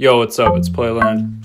Yo, what's up? It's Playland.